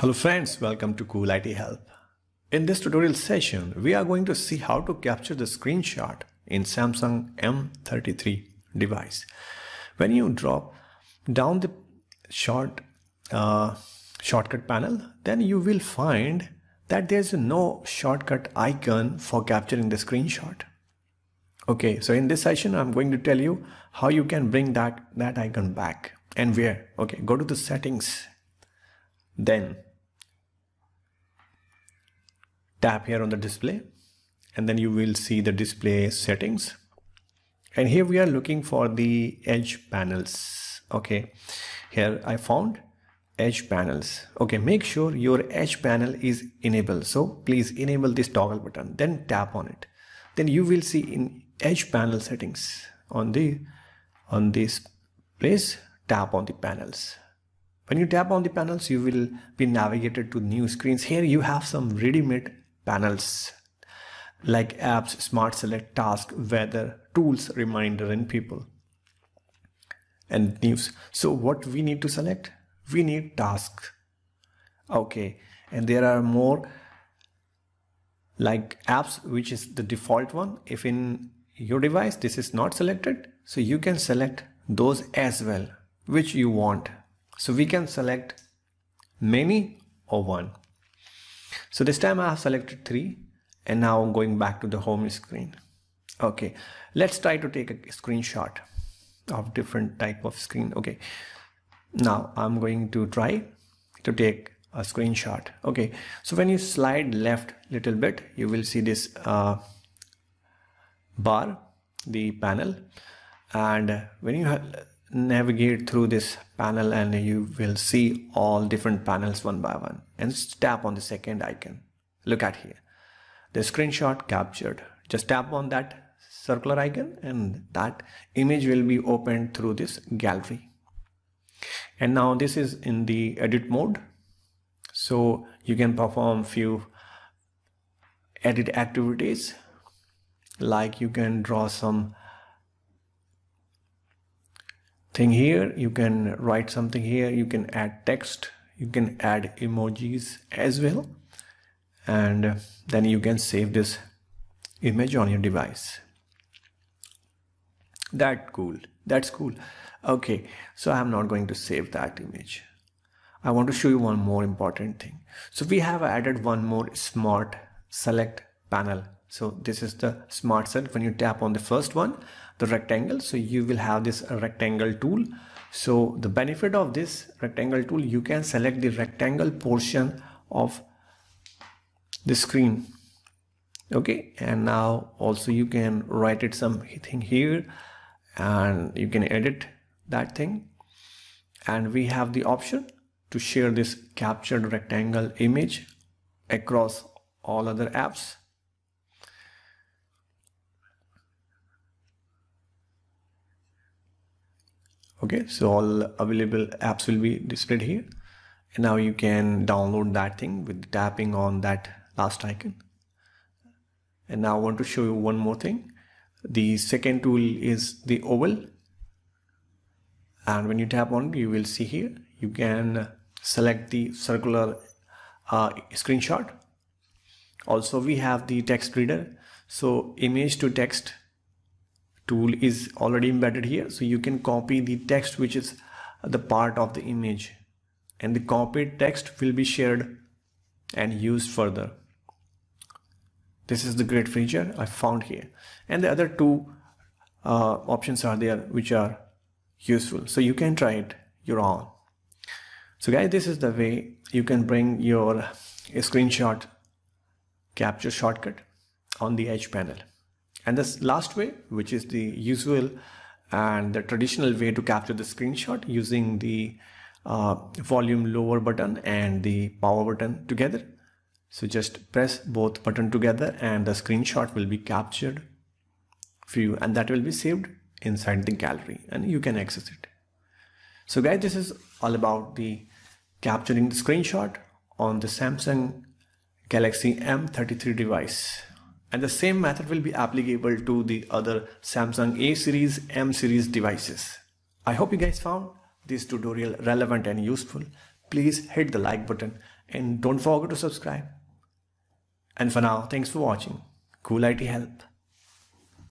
Hello friends, welcome to Cool IT Help. In this tutorial session, we are going to see how to capture the screenshot in Samsung M33 device. When you drop down the short uh, shortcut panel, then you will find that there's no shortcut icon for capturing the screenshot. Okay, so in this session, I'm going to tell you how you can bring that, that icon back and where. Okay, go to the settings, then tap here on the display and then you will see the display settings. And here we are looking for the edge panels. Okay here I found edge panels. Okay make sure your edge panel is enabled. So please enable this toggle button then tap on it. Then you will see in edge panel settings on the on this place tap on the panels. When you tap on the panels you will be navigated to new screens. Here you have some ready-made panels like apps, smart select, task, weather, tools, reminder, and people and news. So what we need to select? We need tasks. Okay. And there are more like apps, which is the default one. If in your device, this is not selected, so you can select those as well, which you want. So we can select many or one. So this time I have selected three and now I'm going back to the home screen. Okay, let's try to take a screenshot of different type of screen. Okay, now I'm going to try to take a screenshot. Okay, so when you slide left little bit, you will see this uh, bar, the panel, and when you navigate through this panel and you will see all different panels one by one. And tap on the second icon. Look at here. The screenshot captured. Just tap on that circular icon and that image will be opened through this gallery. And now this is in the edit mode. So you can perform few edit activities. Like you can draw some thing here you can write something here you can add text you can add emojis as well. And uh, then you can save this image on your device. That cool. That's cool. Okay so i'm not going to save that image. I want to show you one more important thing. So we have added one more smart select panel so this is the smart select when you tap on the first one the rectangle so you will have this rectangle tool. So the benefit of this rectangle tool you can select the rectangle portion of the screen. Okay and now also you can write it something here and you can edit that thing. And we have the option to share this captured rectangle image across all other apps okay so all available apps will be displayed here. And now you can download that thing with tapping on that last icon. And now I want to show you one more thing. The second tool is the oval. And when you tap on you will see here you can select the circular uh, screenshot. Also we have the text reader. So image to text tool is already embedded here. So you can copy the text which is the part of the image. And the copied text will be shared and used further. This is the great feature I found here. And the other two uh, options are there which are useful. So you can try it your own. So guys this is the way you can bring your screenshot capture shortcut on the edge panel and this last way, which is the usual and the traditional way to capture the screenshot using the uh, volume lower button and the power button together. So just press both button together and the screenshot will be captured for you and that will be saved inside the gallery and you can access it. So guys, this is all about the capturing the screenshot on the Samsung Galaxy M33 device and the same method will be applicable to the other Samsung A series, M series devices. I hope you guys found this tutorial relevant and useful. Please hit the like button and don't forget to subscribe. And for now, thanks for watching. Cool IT Help.